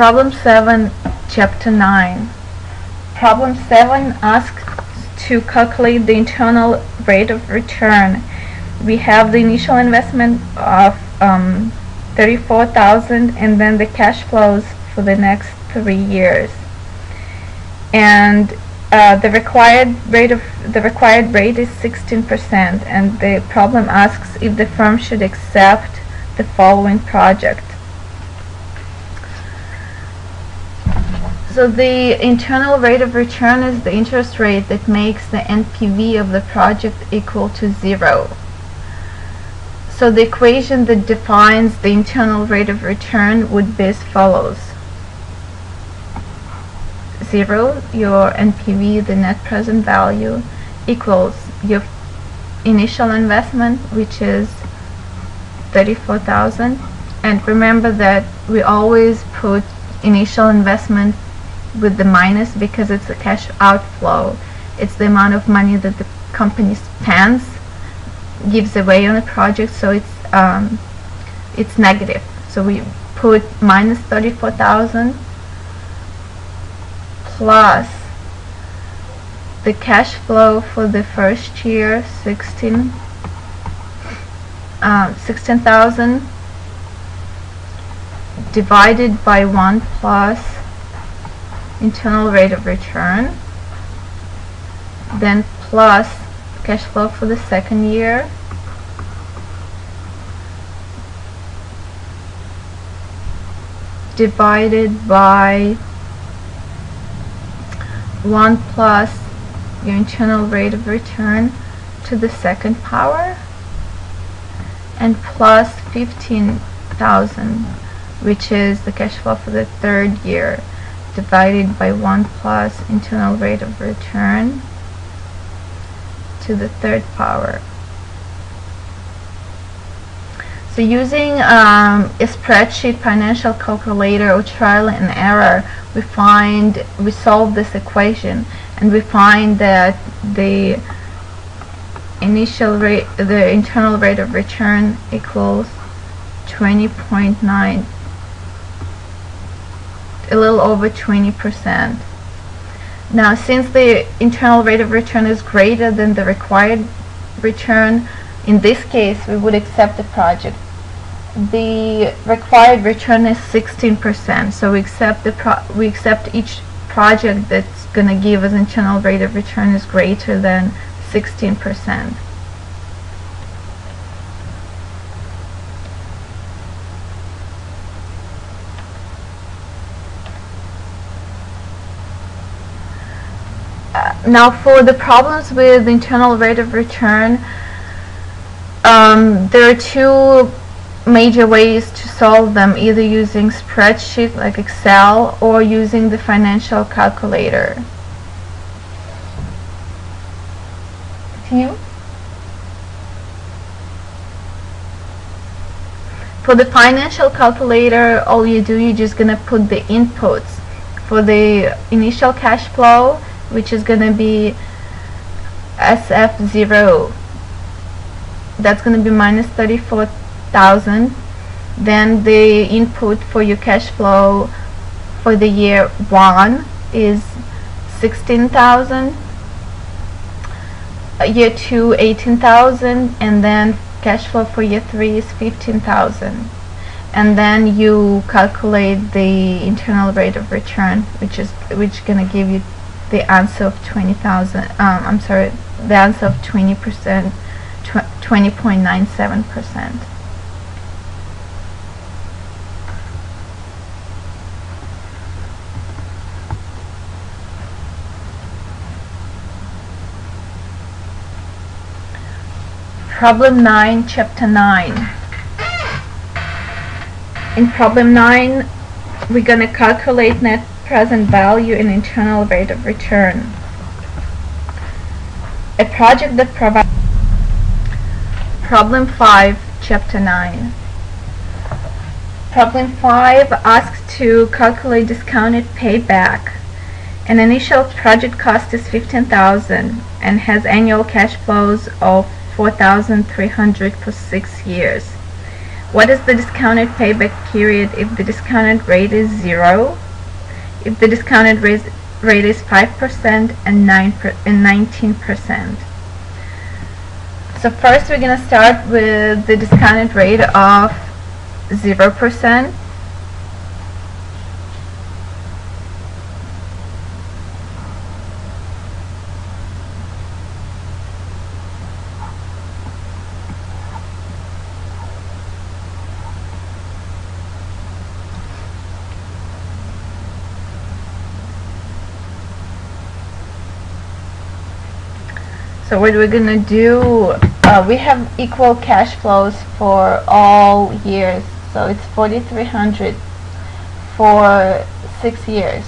Problem 7, Chapter 9. Problem 7 asks to calculate the internal rate of return. We have the initial investment of um, 34,000 and then the cash flows for the next three years. And uh, the required rate of the required rate is 16% and the problem asks if the firm should accept the following project. So the internal rate of return is the interest rate that makes the NPV of the project equal to zero. So the equation that defines the internal rate of return would be as follows. Zero, your NPV, the net present value, equals your initial investment, which is 34,000. And remember that we always put initial investment with the minus because it's a cash outflow. It's the amount of money that the company spends, gives away on a project, so it's um, it's negative. So we put minus 34,000 plus the cash flow for the first year 16 uh, 16,000 divided by 1 plus internal rate of return then plus cash flow for the second year divided by 1 plus your internal rate of return to the second power and plus 15,000 which is the cash flow for the third year divided by 1 plus internal rate of return to the third power. So using um, a spreadsheet financial calculator or trial and error, we find, we solve this equation and we find that the initial rate, the internal rate of return equals 20.9 a little over 20%. Now, since the internal rate of return is greater than the required return, in this case, we would accept the project. The required return is 16%, so we accept the we accept each project that's going to give us an internal rate of return is greater than 16%. Now for the problems with internal rate of return, um, there are two major ways to solve them, either using spreadsheet like Excel or using the financial calculator. You? For the financial calculator, all you do, you're just going to put the inputs for the initial cash flow which is going to be CF0 that's going to be minus 34,000 then the input for your cash flow for the year 1 is 16,000 uh, year 2 18,000 and then cash flow for year 3 is 15,000 and then you calculate the internal rate of return which is which gonna give you the answer of 20,000, um, I'm sorry, the answer of 20%, 20.97%. Problem 9, Chapter 9. In problem 9, we're going to calculate net present value and internal rate of return. A project that provides Problem 5, Chapter 9. Problem 5 asks to calculate discounted payback. An initial project cost is 15000 and has annual cash flows of 4300 for 6 years. what is the discounted payback period if the discounted rate is 0 if the discounted rate, rate is 5% and 9 and 19% so first we're going to start with the discounted rate of 0% So what we're gonna do, uh, we have equal cash flows for all years. So it's 4,300 for six years.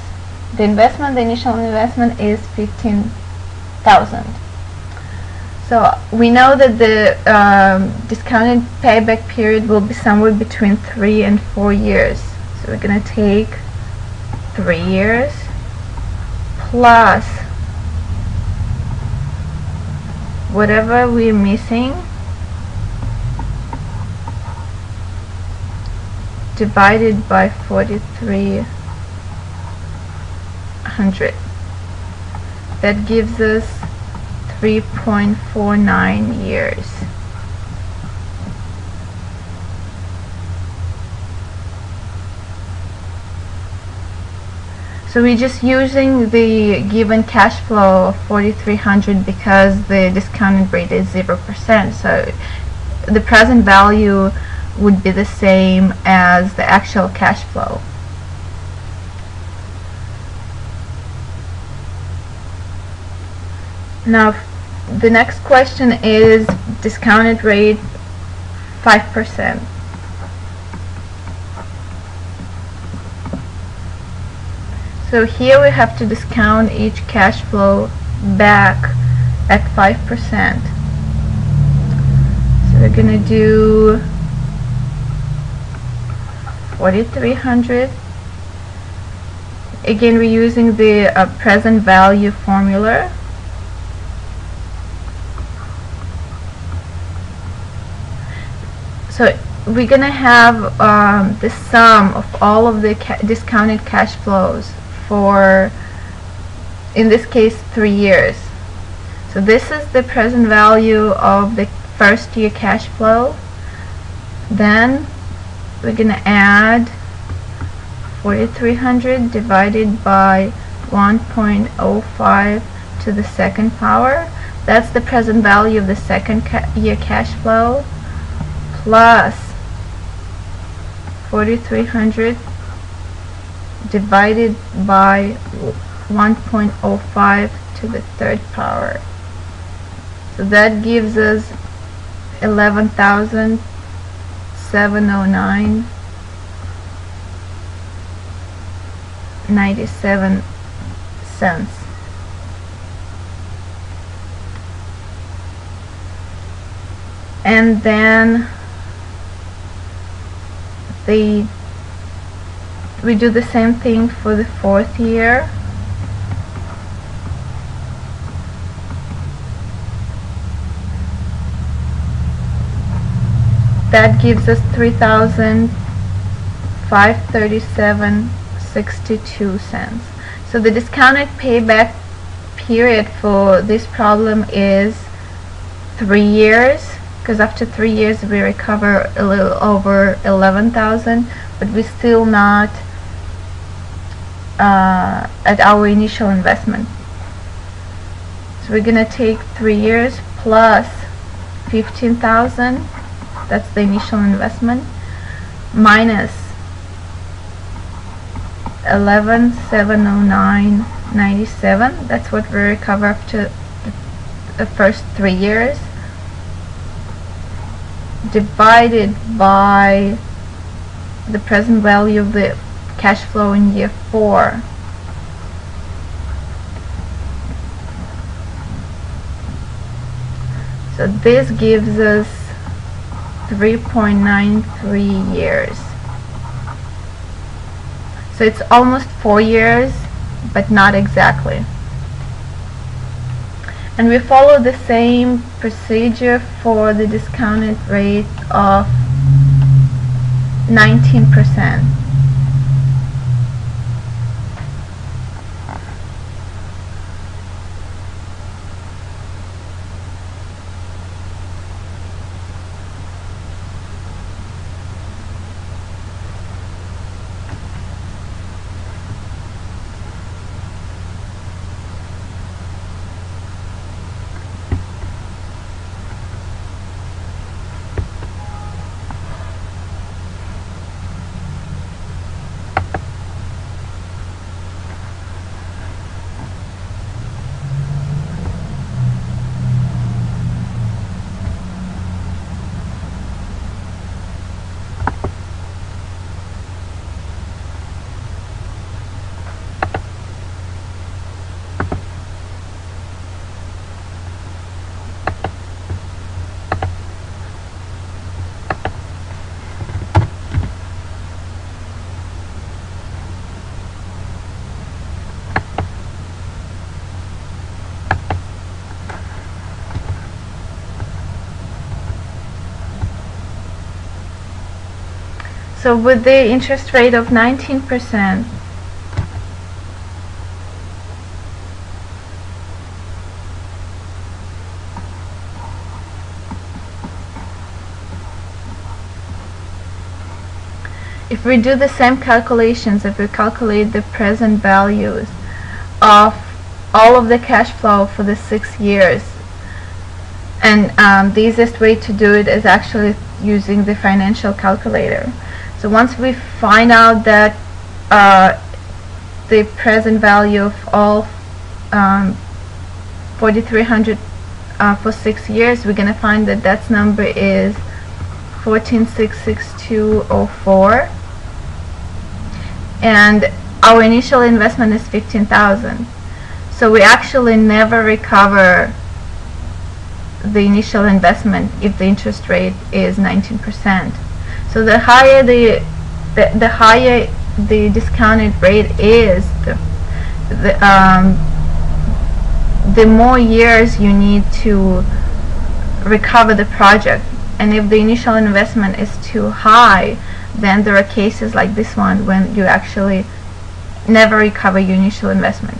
The investment, the initial investment is 15,000. So we know that the um, discounted payback period will be somewhere between three and four years. So we're gonna take three years plus whatever we're missing divided by 4300 that gives us 3.49 years So we're just using the given cash flow of 4300 because the discounted rate is 0%. So the present value would be the same as the actual cash flow. Now the next question is discounted rate 5%. So here we have to discount each cash flow back at 5%. So we're going to do 4300 again we're using the uh, present value formula. So we're gonna have um, the sum of all of the ca discounted cash flows for in this case three years. So this is the present value of the first year cash flow. Then we're gonna add 4300 divided by 1.05 to the second power. That's the present value of the second ca year cash flow plus 4300 divided by 1.05 to the third power. So that gives us 11,709 97 cents. And then the we do the same thing for the fourth year. That gives us 3,537.62 cents. So the discounted payback period for this problem is three years because after three years we recover a little over 11,000 but we still not uh, at our initial investment. So we're gonna take three years plus 15,000 that's the initial investment minus 11,709.97 that's what we recover after the first three years. Divided by the present value of the cash flow in year 4. So this gives us 3.93 years. So it's almost 4 years, but not exactly. And we follow the same procedure for the discounted rate of 19%. So with the interest rate of 19%, if we do the same calculations, if we calculate the present values of all of the cash flow for the six years, and um, the easiest way to do it is actually using the financial calculator. So once we find out that uh, the present value of all um, 4300 uh, for six years, we're gonna find that that number is 1466204 and our initial investment is 15,000 so we actually never recover the initial investment if the interest rate is 19% so the higher the the, the higher the discounted rate is, the the um, the more years you need to recover the project. And if the initial investment is too high, then there are cases like this one when you actually never recover your initial investment.